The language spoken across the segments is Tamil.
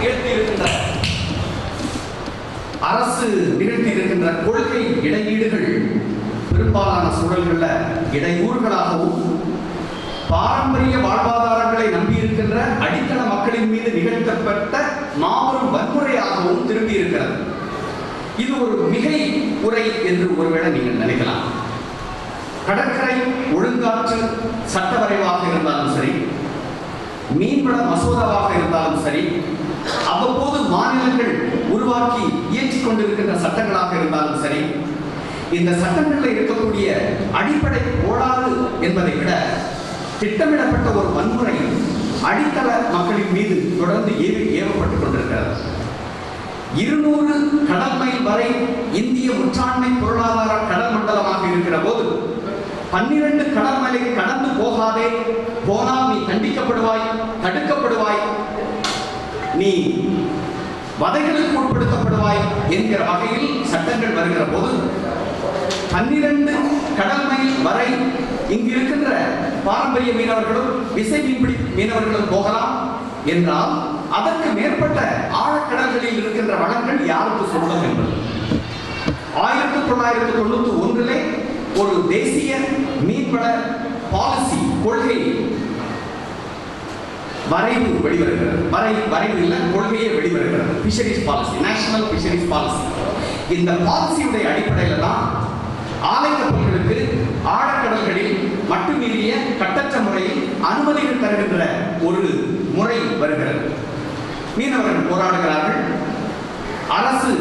நிகழ்த்தி இருக்கின்ற அரசு நிகழ்த்தி இருக்கின்ற கொள்கை இடையீடுகள் பெரும்பாலான சூழல்கள இடையூறுகளாகவும் பாரம்பரிய வாழ்வாதாரங்களை நம்பியிருக்கின்ற அடித்தள மக்களின் மீது நிகழ்த்தப்பட்ட மாபெரும் வன்முறையாகவும் திரும்பி இருக்கிறது இது ஒரு மிகை உரை என்று ஒருவேளை நீங்கள் நினைக்கலாம். கடற்கரை ஒழுங்காற்று சட்டவரைவாக இருந்தாலும் சரி மீன்வள மசோதாவாக இருந்தாலும் சரி அவ்வப்போது மாநிலங்கள் உருவாக்கி இயற்றிக் கொண்டிருக்கின்ற சட்டங்களாக இருந்தாலும் சரி இந்த சட்டங்களில் இருக்கக்கூடிய அடிப்படை கோளாறு என்பதை விட திட்டமிடப்பட்ட ஒரு வன்முறை அடித்தள மக்களின் மீது தொடர்ந்து ஏவி ஏவப்பட்டுக் கொண்டிருக்கிறது. இருநூறு கடல் மைல் வரை இந்திய முற்றாண்மை பொருளாதார கடல் மண்டலமாக இருக்கிற போது பன்னிரண்டு கடல் மலை கடந்து போகாதே போனால் நீ தண்டிக்கப்படுவாய் தடுக்கப்படுவாய் நீ வதைகளுக்கு உட்படுத்தப்படுவாய் என்கிற வகையில் சட்டங்கள் வருகிற போது பன்னிரண்டு கடல் மைல் வரை இங்கு இருக்கின்ற பாரம்பரிய மீனவர்களும் விசை மீன்பிடி மீனவர்களும் போகலாம் என்றால் அதற்கு மேற்பட்ட ஆழக்கடல்களில் இருக்கின்ற வளங்கள் யாருக்கு சொந்தம் என்பது? ஆயிரத்தி தொள்ளாயிரத்தி தொண்ணூத்தி ஒன்றிலே ஒரு தேசிய மீன்வள பாலிசி கொள்கை வரைவு வெளிவருகிறது. வரை வரைவு இல்லை கொள்கையே வெளிவருகிறது. Fisheries policy national fisheries policy இந்த பாலிசியுடைய அடிப்படையில் தான் ஆலைக்கப்பல்களுக்கு ஆழக்கடல்களில் மட்டுமீறிய கட்டற்ற முறையில் அனுமதிகள் தருகின்ற ஒரு முறை வருகிறது. மீனவர்கள் போராடுகிறார்கள். அரசு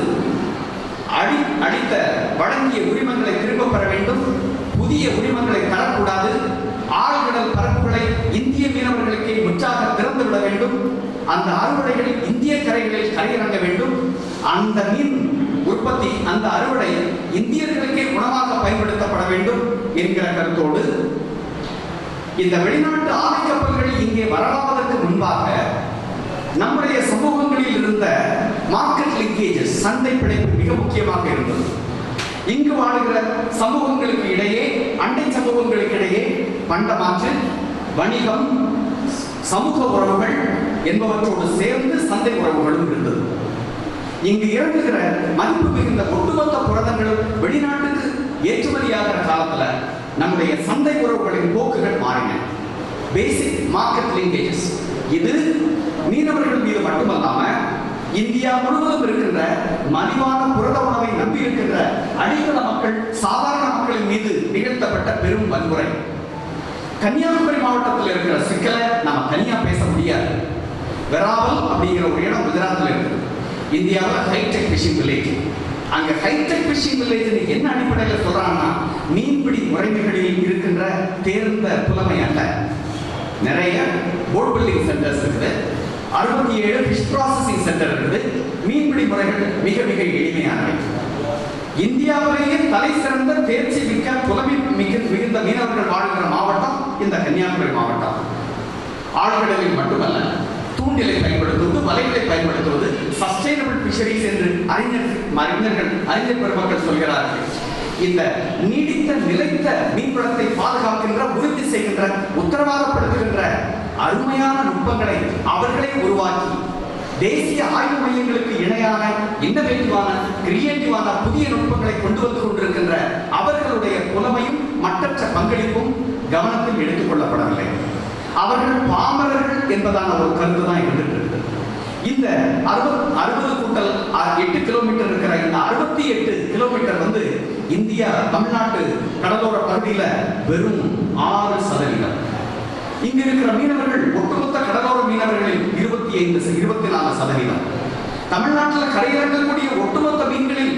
அடி அளித்த வழங்கிய உரிமங்களை திரும்ப பெற வேண்டும். புதிய உரிமங்களை தரக்கூடாது. ஆழ்கடல் பரப்புகளை இந்திய மீனவர்களுக்கு முற்றாக திறந்து விட வேண்டும். அந்த அறுவடைகள் இந்திய கரைகளில் கரையிறங்க வேண்டும். அந்த மீன் உற்பத்தி அந்த அறுவடை இந்தியர்களுக்கே உணவாக பயன்படுத்தப்பட வேண்டும் என்கிற கருத்தோடு இந்த வெளிநாட்டு ஆலை கப்பல்கள் இங்கே வரலாவதற்கு முன்பாக நம்முடைய சமூகங்களில் இருந்த மார்க்கெட் லிங்கேஜஸ் சந்தை பிணைப்பு மிக முக்கியமாக இருந்தது. இங்கு வாழுகிற சமூகங்களுக்கு இடையே அண்டை சமூகங்களுக்கு இடையே பண்டமாற்று வணிகம் சமூக உறவுகள் என்பவற்றோடு சேர்ந்து சந்தை உறவுகளும் இருந்தது. இங்கு இறங்குகிற மதிப்பு மிகுந்த ஒட்டுமொத்த புரதங்களும் வெளிநாட்டுக்கு ஏற்றுமதியாகிற காலத்துல நம்முடைய சந்தை உறவுகளின் போக்குகள் மாறின. பேசிக் மார்க்கெட் லிங்கேஜஸ் இது மீனவர்கள் மீது மட்டுமல்லாம இந்தியா முழுவதும் இருக்கின்ற மலிவான புரத உணவை நம்பி இருக்கின்ற அடித்தள மக்கள் சாதாரண மக்களின் மீது நிகழ்த்தப்பட்ட பெரும் வன்முறை. கன்னியாகுமரி மாவட்டத்தில் இருக்கிற சிக்கலை நம்ம தனியாக பேச முடியாது. வெராவல் அப்படிங்கிற ஒரு இடம் குஜராத்தில் இருக்குது இந்தியாவில் ஹைடெக் ஃபிஷிங் வில்லேஜ் அங்கே ஹைடெக் ஃபிஷிங் வில்லேஜ் என்ன அடிப்படையில் சொல்கிறாங்கன்னா மீன்பிடி முறைமைகளில் இருக்கின்ற தேர்ந்த புலமை அல்ல. நிறைய போட் பில்டிங் சென்டர்ஸ் இருக்குது. அறுபத்தி ஏழு ஃபிஷ் ப்ராசஸிங் சென்டர் இருக்குது. மீன்பிடி முறைகள் மிக மிக எளிமையானவை. இந்தியாவிலேயே தலை சிறந்த தேர்ச்சி மிக்க புலமை மிக மிகுந்த மீனவர்கள் வாழ்கிற மாவட்டம் இந்த கன்னியாகுமரி மாவட்டம் ஆழ்கடலில் மட்டுமல்ல தூண்டிலை பயன்படுத்துவது வலைகளை பயன்படுத்துவது சஸ்டைனபிள் பிஷரிஸ் என்று அறிஞர் அறிஞர்கள் அறிஞர் பெருமக்கள் சொல்கிறார்கள். இந்த நீடித்த நிலைத்த மீன்வளத்தை பாதுகாக்கின்ற உறுதி செய்கின்ற உத்தரவாதப்படுத்துகின்ற அருமையான நுட்பங்களை அவர்களே உருவாக்கி தேசிய ஆய்வு மையங்களுக்கு இணையான இன்னவேட்டிவான கிரியேட்டிவான புதிய நுட்பங்களை கொண்டு வந்து கொண்டிருக்கின்ற அவர்களுடைய புலமையும் மற்றற்ற பங்களிப்பும் கவனத்தில் எடுத்துக் கொள்ளப்படவில்லை. அவர்கள் பாமரர்கள் என்பதான ஒரு கருத்து தான் இருந்துட்டு இருக்குது இந்த அறுபது அறுபது கூட்டல் எட்டு கிலோமீட்டர் இருக்கிற இந்த அறுபத்தி எட்டு கிலோமீட்டர் வந்து இந்தியா தமிழ்நாட்டு கடலோர பகுதியில வெறும் ஆறு சதவீதம். இங்க இருக்கிற மீனவர்கள் ஒட்டுமொத்த கடலோர மீனவர்களில் இருபத்தி ஐந்து இருபத்தி நாலு சதவீதம். தமிழ்நாட்டில் கரையிறங்கக்கூடிய ஒட்டுமொத்த மீன்களில்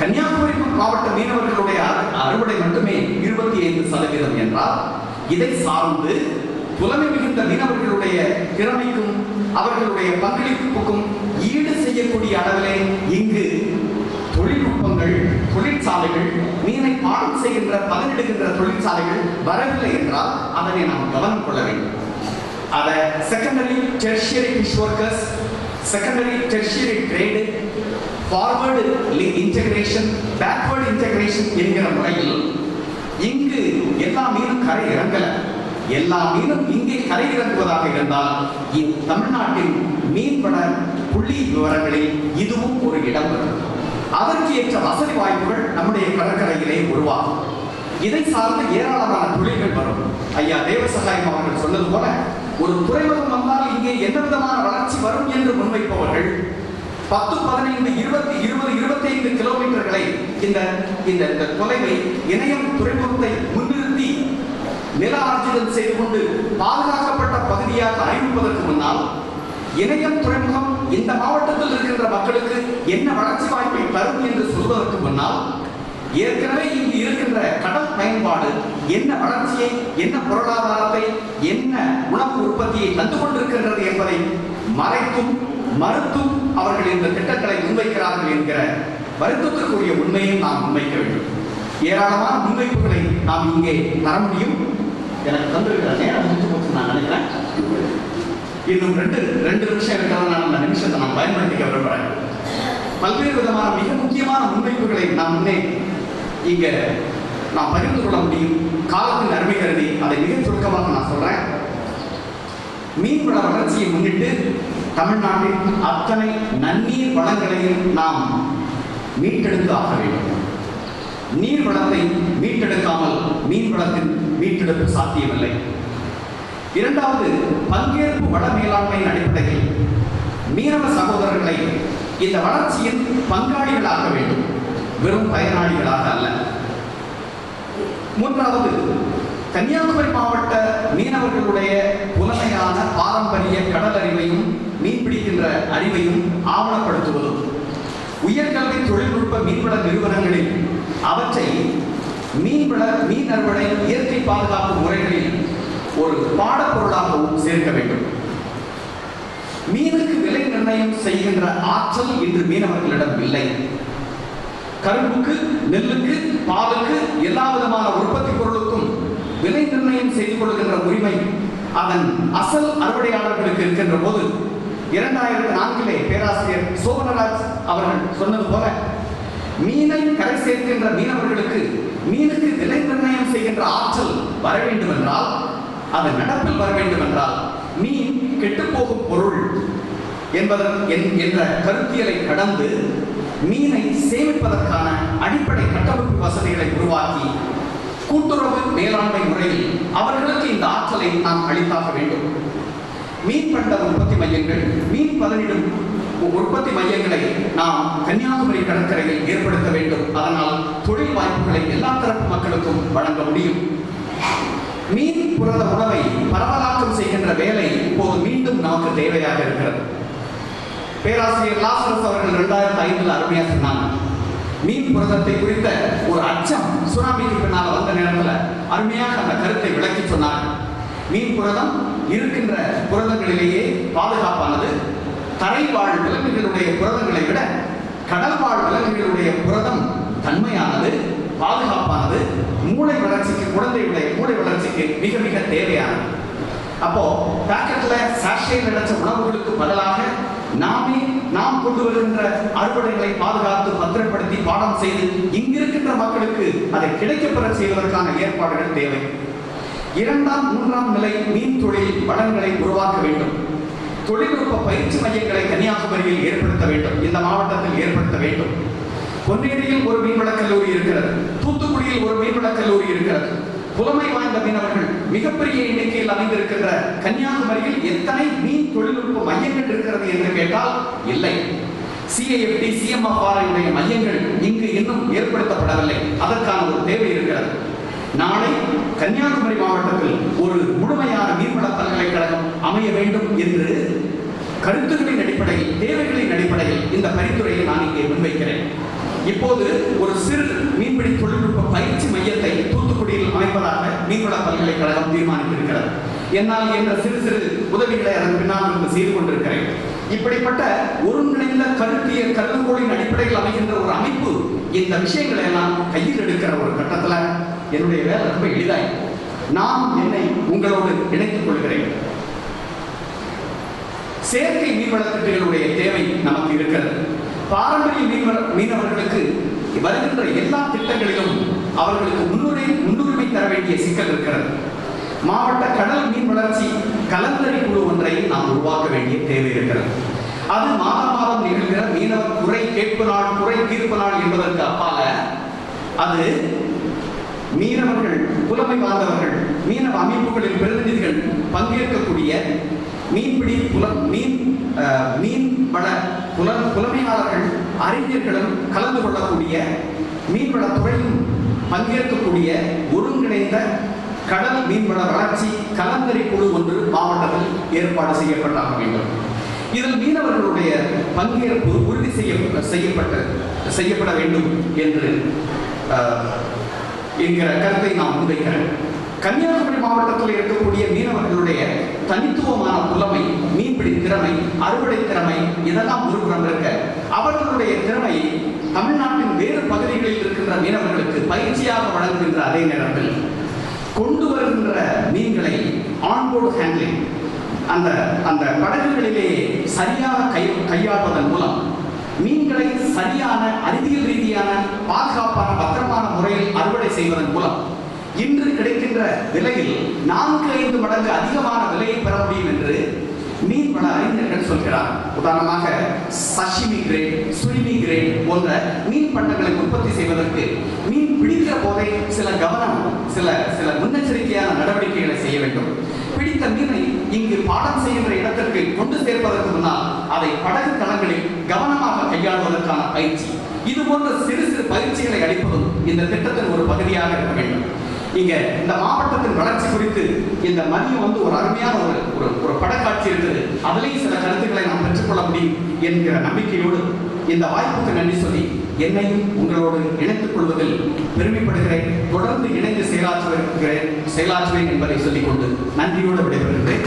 கன்னியாகுமரி மாவட்ட மீனவர்களுடைய அறுவடை மட்டுமே இருபத்தி ஐந்து சதவீதம் என்றால் இதை சார்ந்து புலமை மிகுந்த மீனவர்களுடைய திறமைக்கும் அவர்களுடைய பங்களிப்புக்கும் ஈடு செய்யக்கூடிய அளவிலே இங்கு தொழில்நுட்பங்கள் தொழிற்சாலைகள் மீனை பாடம் செய்கின்ற பதனிடுகின்ற தொழிற்சாலைகள் வரவில்லை என்றால் அதனை நாம் கவனம் கொள்ள வேண்டும். அதை secondary tertiary fish workers secondary tertiary trade forward integration backward integration என்கிற முறையில் இங்கு எல்லா மீனும் கரை இறங்கலை. எல்லா மீனும் இங்கே கரை இறங்குவதாக இருந்தால் இ- தமிழ்நாட்டின் மீன்வள புள்ளி விவரங்களில் இதுவும் ஒரு இடம் பெறும் அதற்கு ஏற்ற வசதி வாய்ப்புகள் நம்முடைய கடற்கரையிலே உருவாகும். இதை சார்ந்து ஏராளமான தொழில்கள் வரும். ஐயா தேவசகாயம் அவர்கள் சொன்னது போல ஒரு துறைமுகம் வந்தால் இங்கே எந்த விதமான வளர்ச்சி வரும் என்று முன்வைப்பவர்கள் பத்து பதினைந்து இருபத்தி இருபது இருபத்தைந்து கிலோமீட்டர்களை இந்த இந்த இந்த தொலைவை இணையம் துறைமுகத்தை முன்னிறுத்தி நில ஆர்ஜிதம் செய்து கொண்டு பாதுகாக்கப்பட்ட பகுதியாக அறிவிப்பதற்கு முன்னால் இணையம் துறைமுகம் இந்த மாவட்டத்தில் இருக்கின்ற மக்களுக்கு என்ன வளர்ச்சி வாய்ப்பை தரும் என்று சொல்வதற்கு முன்னால் ஏற்கனவே இங்கு இருக்கின்ற கடல் பயன்பாடு என்ன வளர்ச்சியை என்ன பொருளாதாரத்தை என்ன உணவு உற்பத்தியை தந்து கொண்டிருக்கின்றது என்பதை மறைத்தும் மறுத்தும் அவர்கள் இந்த திட்டங்களை முன்வைக்கிறார்கள் என்கிற வருத்தத்திற்குரிய உண்மையை நாம் முன்வைக்க வேண்டும். ஏராளமான முன்வைப்புகளை நாம் இங்கே தர முடியும். எனக்கு தந்திருக்கிற நேரம் முடிஞ்சு போச்சு நான் நினைக்கிறேன். இன்னும் ரெண்டு ரெண்டு நிமிஷம் இருக்கிறதுனால அந்த நிமிஷத்தை நான் பயன்படுத்திக்க விரும்புகிறேன் பல்வேறு விதமான மிக முக்கியமான முன்வைப்புகளை நான் முன்னே இங்க நான் பகிர்ந்து கொள்ள முடியும். காலத்தின் அருமை கருதி அதை மிக சுருக்கமாக நான் சொல்றேன். மீன்வள வளர்ச்சியை முன்னிட்டு தமிழ்நாட்டின் அத்தனை நன்னீர் வளங்களையும் நாம் மீட்டெடுத்து ஆக வேண்டும். நீர் வளத்தை மீட்டெடுக்காமல் மீன் வளத்தின் மீட்டெடுப்பு சாத்தியமில்லை. இரண்டாவது பங்கேற்பு வள மேலாண்மையின் அடிப்படையில் மீனவ சகோதரர்களை இந்த வளர்ச்சியின் பங்காளிகளாக வேண்டும். வெறும் பயனாளிகளாக அல்ல. மூன்றாவது கன்னியாகுமரி மாவட்ட மீனவர்களுடைய புலமையான பாரம்பரிய கடல் அறிவையும் மீன்பிடிக்கின்ற அறிவையும் ஆவணப்படுத்துவதும் உயர்கல்வி தொழில்நுட்ப மீன்வள நிறுவனங்களில் அவற்றை மீன்வள மீன் அறுவடை இயற்கை பாதுகாப்பு முறைகளில் ஒரு பாடப்பொருளாகவும் சேர்க்க வேண்டும். மீனுக்கு விலை நிர்ணயம் செய்கின்ற ஆற்றல் இன்று மீனவர்களிடம் இல்லை. கரும்புக்கு நெல்லுக்கு பாலுக்கு எல்லா விதமான உற்பத்தி பொருளுக்கும் விலை நிர்ணயம் செய்து கொள்கின்ற உரிமை அதன் அசல் அறுவடையாளர்களுக்கு இருக்கின்ற போது இரண்டாயிரத்தி நான்கிலே பேராசிரியர் சோமனராஜ் அவர்கள் சொன்னது போல மீனை கரை சேர்க்கின்ற மீனவர்களுக்கு மீனுக்கு விலை நிர்ணயம் செய்கின்ற ஆற்றல் வர வேண்டும் என்றால் அது நடப்பில் வர வேண்டும் என்றால் மீன் கெட்டுப்போகும் பொருள் என்பதன் என்- என்ற கருத்தியலை கடந்து மீனை சேமிப்பதற்கான அடிப்படை கட்டமைப்பு வசதிகளை உருவாக்கி கூட்டுறவு மேலாண்மை முறையில் அவர்களுக்கு இந்த ஆற்றலை நாம் அளித்தாக வேண்டும். மீன் பண்ட உற்பத்தி மையங்கள் மீன் பதனிடும் உற்பத்தி மையங்களை நாம் கன்னியாகுமரி கடற்கரையில் ஏற்படுத்த வேண்டும். அதனால் தொழில் வாய்ப்புகளை எல்லா தரப்பு மக்களுக்கும் வழங்க முடியும். மீன் புரத உணவை பரவலாக்கம் செய்கின்ற வேலை இப்போது மீண்டும் நமக்கு தேவையாக இருக்கிறது. பேராசிரியர் லாசரஸ் அவர்கள் இரண்டாயிரத்தி ஐந்தில் அருமையா சொன்னாங்க. மீன் புரதத்தை குறித்த ஒரு அச்சம் சுனாமிக்கு பின்னால் வந்த நேரத்தில் அருமையாக அந்த கருத்தை விளக்கி சொன்னார் மீன் புரதம் இருக்கின்ற புரதங்களிலேயே பாதுகாப்பானது தரை வாழ் விலங்குகளுடைய புரதங்களை விட கடல் வாழ் விலங்குகளுடைய புரதம் தன்மையானது பாதுகாப்பானது மூளை வளர்ச்சிக்கு குழந்தையுடைய மூளை வளர்ச்சிக்கு மிக மிக தேவையானது. அப்போ பேக்கெட்ல சாஷையில் நினைச்ச உணவுகளுக்கு பதிலாக நாமே நாம் கொண்டு வருகின்ற அறுவடைகளை பாதுகாத்து பத்திரப்படுத்தி பாடம் செய்து இங்கிருக்கின்ற மக்களுக்கு அதை கிடைக்கப்பெற செய்வதற்கான ஏற்பாடுகள் தேவை. இரண்டாம் மூன்றாம் நிலை மீன் தொழில் வளங்களை உருவாக்க வேண்டும். தொழில்நுட்ப பயிற்சி மையங்களை கன்னியாகுமரியில் ஏற்படுத்த வேண்டும். இந்த மாவட்டத்தில் ஏற்படுத்த வேண்டும். பொன்னேரியில் ஒரு மீன்வளக் கல்லூரி இருக்கிறது. தூத்துக்குடியில் ஒரு மீன்வளக் கல்லூரி இருக்கிறது. புலமை வாய்ந்த மீனவர்கள் மிகப்பெரிய எண்ணிக்கையில் அமைந்திருக்கின்ற கன்னியாகுமரியில் எத்தனை மீன் தொழில்நுட்ப மையங்கள் இருக்கிறது என்று கேட்டால் இல்லை. சிஐஎஃப்டி சிஎம்எஃப்ஆர் மையங்கள் இங்கு இன்னும் ஏற்படுத்தப்படவில்லை. அதற்கான ஒரு தேவை இருக்கிறது. நாளை கன்னியாகுமரி மாவட்டத்தில் ஒரு முழுமையான நீர்வள பல்கலைக்கழகம் அமைய வேண்டும் என்று கருத்துக்களின் அடிப்படையில் தேவைகளின் அடிப்படையில் இந்த பரிந்துரையை நான் இங்கே முன்வைக்கிறேன். இப்போது ஒரு சிறு மீன்பிடி தொழில்நுட்ப பயிற்சி மையத்தை தூத்துக்குடியில் அமைப்பதாக மீன்வள பல்கலைக்கழகம் தீர்மானித்திருக்கிறது. என்னால் என்ற சிறு சிறு உதவிகளை அதன் பின்னால் இருந்து செய்து கொண்டிருக்கிறேன். இப்படிப்பட்ட ஒருங்கிணைந்த கருத்திய கருதுகோளின் அடிப்படையில் அமைகின்ற ஒரு அமைப்பு இந்த விஷயங்களை எல்லாம் கையில் எடுக்கிற ஒரு கட்டத்தில் என்னுடைய வேலை ரொம்ப எளிதாய் நான் என்னை உங்களோடு இணைத்துக் கொள்கிறேன். செயற்கை மீன்வள திட்டங்களுடைய தேவை நமக்கு இருக்கிறது. பாரம்பரிய மீன்வள மீனவர்களுக்கு வருகின்ற எல்லா திட்டங்களிலும் அவர்களுக்கு முன்னுரை முன்னுரிமை தர வேண்டிய சிக்கல் இருக்கிறது. மாவட்ட கடல் மீன் வளர்ச்சி கலந்தறி குழு ஒன்றை நாம் உருவாக்க வேண்டிய தேவை இருக்கிறது. அது மாதம் மாதம் நிகழ்கிற மீனவர் குறை கேட்பு நாள் குறை தீர்ப்பு நாள் என்பதற்கு அப்பால அது மீனவர்கள் புலமை வாழ்ந்தவர்கள் மீனவ அமைப்புகளின் பிரதிநிதிகள் பங்கேற்கக்கூடிய மீன்பிடி புல மீன் மீன் வள புல புலமையாளர்கள் அறிஞர்களும் கலந்து கொள்ளக்கூடிய மீன்வளத்துறையும் பங்கேற்கக்கூடிய ஒருங்கிணைந்த கடல் மீன்வள வளர்ச்சி கலங்கரை குழு ஒன்று மாவட்டத்தில் ஏற்பாடு செய்யப்பட்டாக வேண்டும். இதில் மீனவர்களுடைய பங்கேற்பு உறுதி செய்ய செய்யப்பட்ட செய்யப்பட வேண்டும் என்று என்கிற கருத்தை நான் முன்வைக்கிறேன் கன்னியாகுமரி மாவட்டத்தில் இருக்கக்கூடிய மீனவர்களுடைய தனித்துவமான புலமை மீன்பிடி திறமை அறுவடை திறமை இதெல்லாம் ஒருபுறம் இருக்க. அவர்களுடைய திறமையை தமிழ்நாட்டின் வேறு பகுதிகளில் இருக்கின்ற மீனவர்களுக்கு பயிற்சியாக வழங்குகின்ற அதே நேரத்தில் கொண்டு வருகின்ற மீன்களை ஆன்போர்டு ஹேண்ட்லிங் அந்த அந்த படகுகளிலே சரியாக கை கையாள்வதன் மூலம் மீன்களை சரியான அறிவியல் ரீதியான பாதுகாப்பான பத்திரமான முறையில் அறுவடை செய்வதன் மூலம் இன்று கிடைக்கின்ற விலையில் நான்கு ஐந்து மடங்கு அதிகமான விலையை பெற முடியும் என்று மீன்வள அறிஞர்கள் சொல்கிறார் உதாரணமாக சஷிமி கிரேட் சுரிமி கிரேட் போன்ற மீன் பண்டங்களை உற்பத்தி செய்வதற்கு மீன் பிடிக்கிற போதே சில கவனம் சில சில முன்னெச்சரிக்கையான நடவடிக்கைகளை செய்ய வேண்டும். பிடித்த மீனை இங்கு பாடம் செய்கின்ற இடத்திற்கு கொண்டு சேர்ப்பதற்கு முன்னால் அதை படகு தளங்களில் கவனமாக கையாளுவதற்கான பயிற்சி. இது போன்ற சிறு சிறு பயிற்சிகளை அளிப்பதும் இந்த திட்டத்தின் ஒரு பகுதியாக இருக்க வேண்டும். இங்க இந்த மாவட்டத்தின் வளர்ச்சி குறித்து இந்த மதியம் வந்து ஒரு அருமையான ஒரு ஒரு ஒரு படக்காட்சி இருக்குது. அதுலேயும் சில கருத்துக்களை நாம் பெற்றுக்கொள்ள முடியும் என்கிற நம்பிக்கையோடு இந்த வாய்ப்புக்கு நன்றி சொல்லி என்னையும் உங்களோடு இணைத்துக் கொள்வதில் பெருமைப்படுகிறேன். தொடர்ந்து இணைந்து செயலாற்றுவேன் செயலாற்றுவேன் என்பதை சொல்லிக்கொண்டு நன்றியோடு விடைபெறுகிறேன்.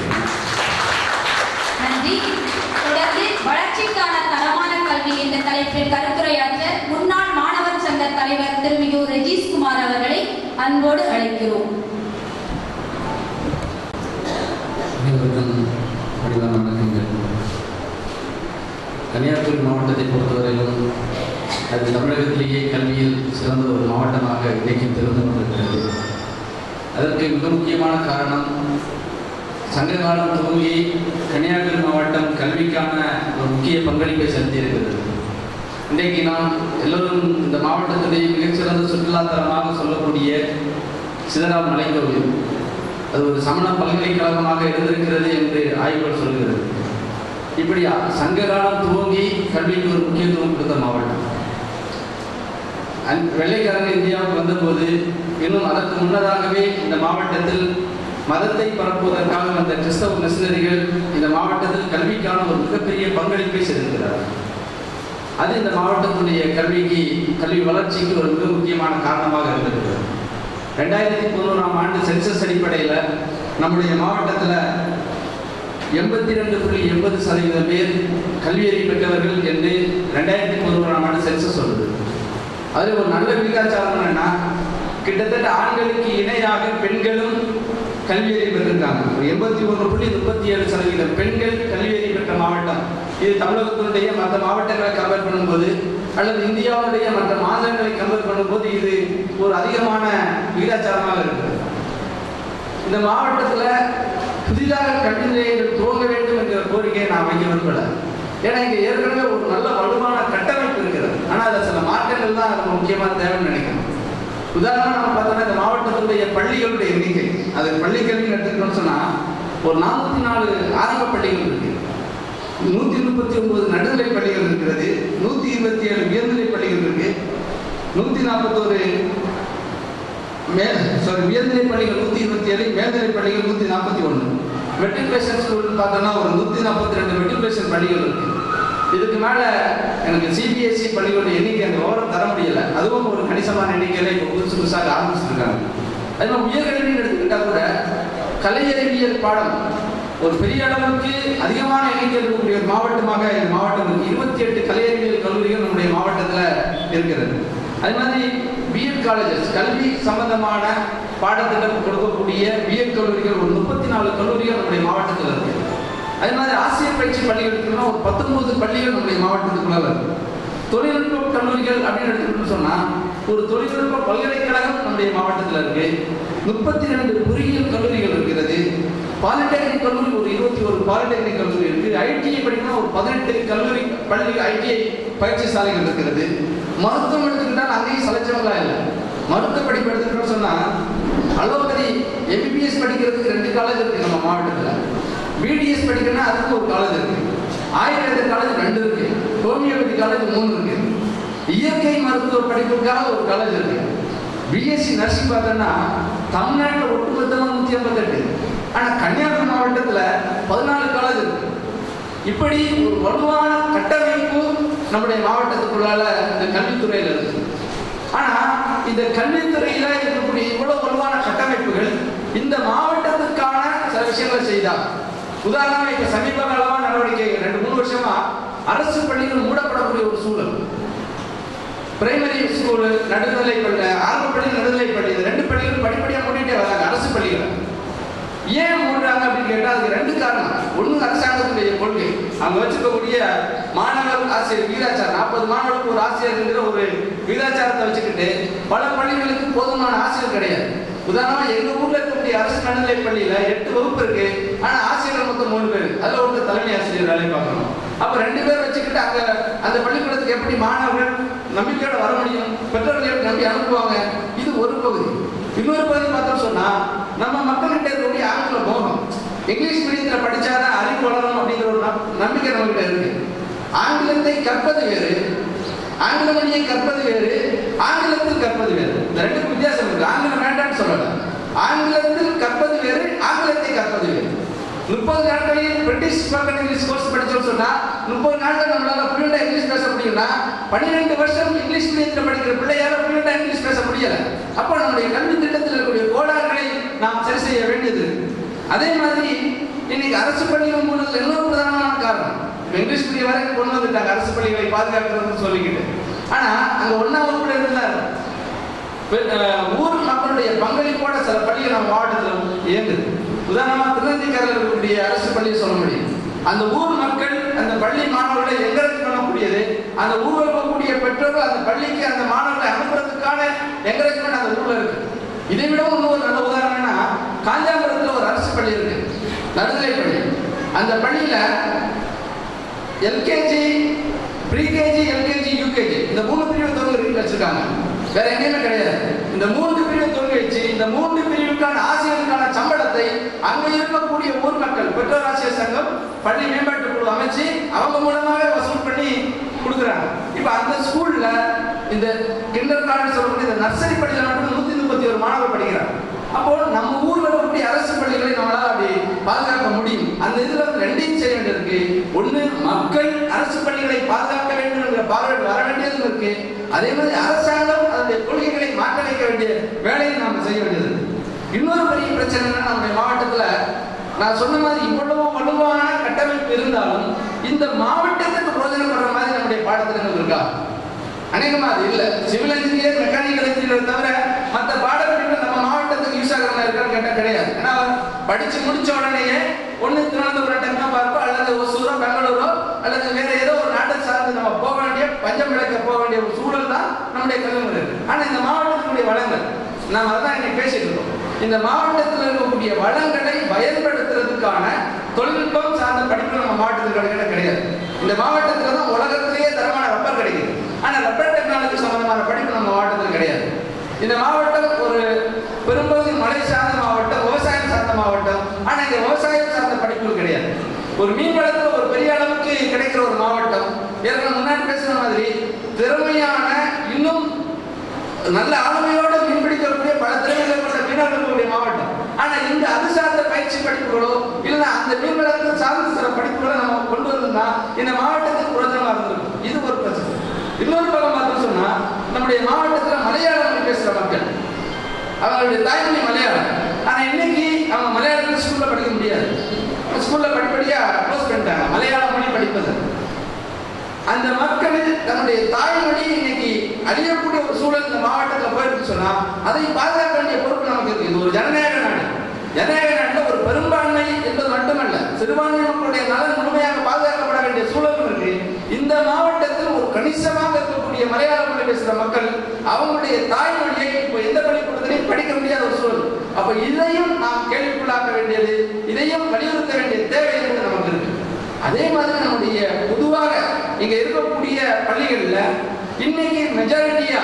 நன்றி. தொடர்ந்து வளர்ச்சிக்கான தரமான கல்வி என்ற தலைப்பில் கருத்துரையாற்ற முன்னாள் மாணவர் சங்க தலைவர் திருமிகு ரெஜிஸ் குமார் அவர்களை அன்போடு அழைக்கிறோம். அனைவருக்கும் வணக்கங்கள் கன்னியாகுமரி மாவட்டத்தை பொறுத்தவரையிலும் அது தமிழகத்திலேயே கல்வியில் சிறந்த ஒரு மாவட்டமாக இன்றைக்கு திறந்து கொண்டிருக்கிறது அதற்கு மிக முக்கியமான காரணம் சங்க காலம் துவங்கி கன்னியாகுமரி மாவட்டம் கல்விக்கான ஒரு முக்கிய பங்களிப்பை செலுத்தியிருக்கிறது. இன்றைக்கு நாம் எல்லோரும் இந்த மாவட்டத்திலேயே மிகச்சிறந்த சுற்றுலாத்தலமாக சொல்லக்கூடிய சிதறால் மலைக்கோவில். அது ஒரு சமண பல்கலைக்கழகமாக இருந்திருக்கிறது என்று ஆய்வுகள் சொல்கிறது. இப்படி சங்க காலம் துவங்கி கல்விக்கு ஒரு முக்கியத்துவம் கொடுத்த மாவட்டம் அந் வெள்ளைக்காரங்க இந்தியாவுக்கு வந்தபோது இன்னும் அதற்கு முன்னதாகவே இந்த மாவட்டத்தில் மதத்தை பரப்புவதற்காக வந்த கிறிஸ்தவ மிஷினரிகள் இந்த மாவட்டத்தில் கல்விக்கான ஒரு மிகப்பெரிய பங்களிப்பை செய்திருக்கிறார்கள். அது இந்த மாவட்டத்தினுடைய கல்விக்கு கல்வி வளர்ச்சிக்கு ஒரு மிக முக்கியமான காரணமாக இருந்திருக்கிறது. ரெண்டாயிரத்தி பதினோராம் ஆண்டு சென்சஸ் அடிப்படையில் நம்முடைய மாவட்டத்தில் எண்பத்தி ரெண்டு புள்ளி எண்பது சதவீதம் பேர் கல்வியறிவு பெற்றவர்கள் என்று ரெண்டாயிரத்தி பதினோராம் ஆண்டு சென்சஸ் சொல்லுது. அதில் ஒரு நல்ல விகிதாச்சாரம் என்னன்னா கிட்டத்தட்ட ஆண்களுக்கு இணையாக பெண்களும் கல்வியறிவு பெற்றிருக்காங்க. ஒரு எண்பத்தி ஒன்று புள்ளி முப்பத்தி ஏழு சதவீதம் பெண்கள் கல்வியறிவு பெற்ற மாவட்டம். இது தமிழகத்தினுடைய மற்ற மாவட்டங்களை கம்பேர் பண்ணும்போது அல்லது இந்தியாவுடைய மற்ற மாநிலங்களை கம்பேர் பண்ணும்போது இது ஒரு அதிகமான விகிதாச்சாரமாக இருக்கு இந்த மாவட்டத்தில் புதிதாக கல்வி துவங்க வேண்டும் என்கிற கோரிக்கையை நான் வைக்க விரும்பல ஏன்னா இங்கே ஏற்கனவே ஒரு நல்ல வலுவான கட்டமைப்பு இருக்கிறது. ஆனால் அதில் சில மாற்றங்கள் தான் அது முக்கியமாக தேவைன்னு நினைக்கிறேன். உதாரணமாக நம்ம பார்த்தோம்னா இந்த மாவட்டத்துடைய பள்ளிகளுடைய எண்ணிக்கை. அது பள்ளிக்கல்வின்னு எடுத்துக்கணும்னு சொன்னால் ஒரு நானூற்றி நாலு ஆரம்ப பள்ளிகள் இருக்கு. நூற்றி முப்பத்தி ஒன்பது நடுநிலை பள்ளிகள் இருக்கிறது. நூற்றி இருபத்தி ஏழு உயர்நிலை பள்ளிகள் இருக்கு. நூற்றி நாற்பத்தோரு மேல் சாரி உயர்நிலை பள்ளிகள் நூற்றி இருபத்தி ஏழு மேல்நிலை பள்ளிகள் நூற்றி நாற்பத்தி ஒன்று. மெட்ரிகுலேஷன் ஸ்கூல் பார்த்தோன்னா ஒரு நூற்றி நாற்பத்தி ரெண்டு மெட்ரிகுலேஷன் பள்ளிகள் இருக்கு. இதுக்கு மேலே எனக்கு சிபிஎஸ்சி பள்ளிகளுடைய எண்ணிக்கை அந்த ஓரம் தர முடியல. அதுவும் ஒரு கணிசமான எண்ணிக்கையில் இப்போ புதுசு புதுசாக ஆரம்பிச்சிருக்காங்க. அது மாதிரி உயர்கல்வின்னு எடுத்துக்கிட்டால் கூட கலை அறிவியல் பாடம் ஒரு பெரிய அளவுக்கு அதிகமான எண்ணிக்கை இருக்கக்கூடிய ஒரு மாவட்டமாக இந்த மாவட்டம் இருக்கு இருபத்தி எட்டு கலை அறிவியல் கல்லூரிகள் நம்முடைய மாவட்டத்தில் இருக்கிறது. அது மாதிரி காலேஜஸ் கல்வி சம்பந்தமான பாடத்திட்டம் கொடுக்கக்கூடிய பிஎட் கல்லூரிகள் ஒரு முப்பத்தி நாலு கல்லூரிகள் நம்முடைய மாவட்டத்தில் இருக்கு. அதே மாதிரி ஆசிரியர் பயிற்சி பள்ளிகள் இருக்குன்னா ஒரு பத்தொன்பது பள்ளிகள் நம்முடைய மாவட்டத்துக்குள்ள இருக்கு. தொழில்நுட்ப கல்லூரிகள் அப்படின்னு எடுத்துக்கிட்டு சொன்னா ஒரு தொழில்நுட்ப பல்கலைக்கழகம் நம்முடைய மாவட்டத்தில் இருக்கு. முப்பத்தி ரெண்டு பொறியியல் கல்லூரிகள் இருக்கிறது. பாலிடெக்னிக் கல்லூரி ஒரு இருபத்தி ஒரு பாலிடெக்னிக் கல்லூரி இருக்கு. ஐடிஐ படிக்கணும் ஒரு பதினெட்டு கல்லூரி பள்ளி ஐடிஐ பயிற்சி சாலைகள் இருக்கிறது. மருத்துவம் எடுத்துக்கிட்டால் அங்கேயும் சலைச்சவங்களா இல்லை. மருத்துவ படிப்பு எடுத்துக்கிட்டோம் சொன்னால் அலோபதி எம்பிபிஎஸ் படிக்கிறதுக்கு ரெண்டு காலேஜ் இருக்கு நம்ம மாவட்டத்தில். பிடிஎஸ் படிக்கணும்னா அதுக்கு ஒரு காலேஜ் இருக்கு. ஆயுர்வேத காலேஜ் ரெண்டு இருக்கு. ஹோமியோபதி காலேஜ் மூணு இருக்கு. இயற்கை மருத்துவ படிப்புக்காக ஒரு காலேஜ் இருக்கு. பிஎஸ்சி நர்சிங் பார்த்தோன்னா தமிழ்நாட்டில் ஒட்டுமொத்தமாக நூற்றி ஐம்பத்தெட்டு. ஆனால் கன்னியாகுமரி மாவட்டத்தில் பதினாலு காலேஜ் இருக்கு. இப்படி ஒரு வலுவான கட்டமைப்பு நம்முடைய மாவட்டத்துக்குள்ளால இந்த கல்வித்துறையில் இருக்கு. ஆனா இந்த கல்வித்துறையில இருக்கக்கூடிய இவ்வளவு வலுவான கட்டமைப்புகள் இந்த மாவட்டத்துக்கான சில விஷயங்களை செய்தார் உதாரணமா இப்ப சமீப காலமா நடவடிக்கை ரெண்டு மூணு வருஷமா அரசு பள்ளிகள் மூடப்படக்கூடிய ஒரு சூழல். பிரைமரி ஸ்கூலு நடுநிலை பள்ளி ஆரம்ப பள்ளி நடுநிலை பள்ளி இந்த ரெண்டு பள்ளிகளும் படிப்படியாக மூடிட்டே வராங்க அரசு பள்ளிகள். ஏன் மூடுறாங்க அப்படின்னு கேட்டால் அதுக்கு ரெண்டு காரணம். ஒன்று அரசாங்கத்துடைய கொள்கை. அவங்க வச்சுக்கக்கூடிய மாணவர் ஆசிரியர் வீராச்சாரம். நாற்பது மாணவர்களுக்கு ஒரு ஆசிரியர்ங்கிற ஒரு வீராச்சாரத்தை வச்சுக்கிட்டு பல பள்ளிகளுக்கு போதுமான ஆசிரியர் கிடையாது. உதாரணமா எங்க ஊர்ல இருக்கக்கூடிய அரசு நடுநிலை பள்ளியில எட்டு வகுப்பு இருக்கு. ஆனா ஆசிரியர் மொத்தம் மூணு பேர். அதுல ஒருத்தர் தலைமை ஆசிரியர் வேலை பார்க்கணும். அப்ப ரெண்டு பேர் வச்சுக்கிட்டு அங்க அந்த பள்ளிக்கூடத்துக்கு எப்படி மாணவர்கள் நம்பிக்கையோட வர முடியும்? பெற்றோர்கள் எப்படி நம்பி அனுப்புவாங்க? இது ஒரு பகுதி. இன்னொரு பகுதி பார்த்தோம் சொன்னா நம்ம மக்கள் இங்கிலீஷ் மீடியத்தில் படித்தாதான் அறிவு வளரும் அப்படிங்கிற ஒரு நம்- நம்பிக்கை நம்மகிட்ட இருக்கு. ஆங்கிலத்தை கற்பது வேறு ஆங்கில மொழியை கற்பது வேறு ஆங்கிலத்தில் கற்பது வேறு. இந்த ரெண்டுக்கும் வித்தியாசம் இருக்கு. ஆங்கிலம் வேண்டாம்னு சொல்லல. ஆங்கிலத்தில் கற்பது வேறு ஆங்கிலத்தை கற்பது வேறு. முப்பது நாட்களில் பிரிட்டிஷ் ஸ்போக்கன் இங்கிலீஷ் கோர்ஸ் படிச்சோம்னு சொன்னா முப்பது நாட்கள் நம்மளால ஃப்ளூயண்டா இங்கிலீஷ் பேச முடியும்னா பன்னிரெண்டு வருஷம் இங்கிலீஷ் மீடியத்தில் படிக்கிற பிள்ளையால ஃப்ளூயண்டா இங்கிலீஷ் பேச முடியல. அப்போ நம்முடைய கல்வி திட்டத்தில் இருக்கக்கூடிய கோளாறுகளை நாம் சரி செய்ய வேண்டியது இருக்கு. அதே மாதிரி இன்னைக்கு அரசு பள்ளிகள் மூலம் எல்லாம் பிரதானமான காரணம். இங்கிலீஷ் மீடியம் வரைக்கும் கொண்டு வந்துட்டாங்க. அரசு பள்ளிகளை பாதுகாக்கிறதுன்னு சொல்லிக்கிட்டு. ஆனா அங்க ஒன்னாவது கூட இருந்தார். ஊர் மக்களுடைய பங்களிப்போட சில பள்ளிகள் நம்ம மாவட்டத்தில் இயங்குது. உதாரணமா திருநெல்வேலிக்காரில் இருக்கக்கூடிய அரசு பள்ளியை சொல்ல முடியும். அந்த ஊர் மக்கள் அந்த பள்ளி மாணவர்களை என்கரேஜ் பண்ணக்கூடியது அந்த ஊரில் இருக்கக்கூடிய பெற்றோர்கள் அந்த பள்ளிக்கு அந்த மாணவர்களை அனுப்புறதுக்கான என்கரேஜ்மெண்ட் அந்த ஊர்ல இருக்கு. இதை விட இன்னொரு நல்ல உதாரணம்னா காஞ்சாபுரத்தில் ஒரு அரசு பள்ளி இருக்கு. நடுநிலை பள்ளி. அந்த பள்ளியில் எல்கேஜி ப்ரீகேஜி எல்கேஜி யூகேஜி இந்த மூணு பிரிவு தொகுதி வச்சிருக்காங்க. வேற எங்கேயுமே கிடையாது. இந்த மூன்று பிரிவு தொகுதி வச்சு இந்த மூன்று பிரிவுக்கான ஆசிரியருக்கான சம்பளத்தை அங்கே இருக்கக்கூடிய ஊர் மக்கள் பெற்றோர் ஆசிரியர் சங்கம் பள்ளி மேம்பாட்டு குழு அமைச்சு அவங்க மூலமாகவே வசூல் பண்ணி கொடுக்குறாங்க. இப்போ அந்த ஸ்கூலில் இந்த கிண்டர் கார்டு சொல்லக்கூடிய இந்த நர்சரி பள்ளியில் மட்டும் நூற்றி முப்பத்தி ஒரு மாணவர் படிக்கிறாங்க. அப்போ நம்ம ஊர்ல இருக்கக்கூடிய அரசு பள்ளிகளை நம்மளால அப்படி பாதுகாக்க முடியும். அந்த இதுல ரெண்டையும் செய்ய வேண்டியிருக்கு ஒண்ணு மக்கள் அரசு பள்ளிகளை பாதுகாக்க வேண்டும் என்ற பார்வை வர வேண்டியதும் இருக்கு. அதே மாதிரி அரசாங்கம் அதனுடைய கொள்கைகளை மாற்ற வைக்க வேண்டிய வேலையை நாம செய்ய வேண்டியது இன்னொரு பெரிய பிரச்சனை நம்ம நம்முடைய மாவட்டத்துல நான் சொன்ன மாதிரி இவ்வளவு வலுவான கட்டமைப்பு இருந்தாலும் இந்த மாவட்டத்துக்கு பிரயோஜனப்படுற மாதிரி நம்முடைய பாடத்திட்டங்கள் இருக்கா? அநேகமா அது இல்ல. சிவில் இன்ஜினியர் மெக்கானிக்கல் இன்ஜினியர் தவிர மற்ற பாட இன்ஸ்டாகிராம்ல யூஸ் இருக்கான்னு கேட்டா கிடையாது. ஏன்னா படிச்சு முடிச்ச உடனேயே ஒண்ணு திருவனந்தபுரம் டெங்கா பார்ப்போ. அல்லது ஒசூரோ பெங்களூரோ அல்லது வேற ஏதோ ஒரு நாட்டை சார்ந்து நம்ம போக வேண்டிய பஞ்சம் விளக்க போக வேண்டிய ஒரு சூழல் தான் நம்முடைய கல்விமுறை ஆனால் ஆனா இந்த மாவட்டத்தினுடைய வளங்கள் நாம் அதான் இன்னைக்கு பேசிட்டு இருக்கோம். இந்த மாவட்டத்தில் இருக்கக்கூடிய வளங்களை பயன்படுத்துறதுக்கான தொழில்நுட்பம் சார்ந்த படிப்பு நம்ம மாவட்டத்தில் கிடைக்கிற கிடையாது. இந்த மாவட்டத்தில் தான் உலகத்திலேயே தரமான ரப்பர் கிடைக்குது. ஆனால் ரப்பர் டெக்னாலஜி சம்பந்தமான படிப்பு நம்ம மாவட்டத்தில் கிடையாது. இந்த மாவட்டம் இது விவசாயம் சார்ந்த படிப்புகள் கிடையாது. ஒரு மீன் வளத்துல ஒரு பெரிய அளவுக்கு கிடைக்கிற ஒரு மாவட்டம் ஏற்கனவே முன்னாடி பேசுன மாதிரி திறமையான இன்னும் நல்ல ஆளுமையோட மீன் பிடிக்கக்கூடிய பல திறமைகள் கொண்ட மீனவர்களுடைய மாவட்டம். ஆனா இந்த அது சார்ந்த பயிற்சி படிப்புகளோ இல்லைன்னா அந்த மீன் வளர்ப்பு சார்ந்த சில படிப்புகளை நம்ம கொண்டு வந்திருந்தா இந்த மாவட்டத்துக்கு பிரயோஜனமா இருந்திருக்கும். இது ஒரு பிரச்சனை. இன்னொரு பக்கம் பார்த்தோம் சொன்னா நம்முடைய மாவட்டத்துல மலையாளம் பேசுற மக்கள். அவர்களுடைய தாய்மொழி மலையாளம். ஆனா இன்னைக்கு அவங்க மலையாளம் ஸ்கூலில் படிக்க முடியாது. ஸ்கூலில் படிப்படியாக க்ளோஸ் பண்ணிட்டாங்க. மலையாள மொழி படிப்பது. அந்த மக்கள் தன்னுடைய தாய்மொழி இன்னைக்கு அழியக்கூடிய ஒரு சூழல் இந்த மாவட்டத்தில் போயிருக்கு சொன்னால் அதை பாதுகாக்க வேண்டிய பொறுப்பு நமக்கு இருக்கு. இது ஒரு ஜனநாயக நாடு. ஜனநாயக நாட்டில் ஒரு பெரும்பான்மை என்பது மட்டுமல்ல சிறுபான்மை மக்களுடைய நலன் முழுமையாக பாதுகாக்கப்பட வேண்டிய சூழலும் இருக்கு. இந்த மாவட்டத்தில் ஒரு கணிசமாக இருக்கக்கூடிய மலையாள மொழி பேசுகிற மக்கள் அவங்களுடைய தாய்மொழியை இப்போ எந்த பள்ளிக்கூடத்திலையும் படிக்க முடியாத ஒரு சூழல். அப்போ இதையும் நாம் கேள்வி கேள்விக்குள்ளாக்க வேண்டியது இதையும் வலியுறுத்த வேண்டிய தேவை இருந்து நமக்கு இருக்கு. அதே மாதிரி நம்முடைய பொதுவாக இங்க இருக்கக்கூடிய பள்ளிகள்ல இன்னைக்கு மெஜாரிட்டியா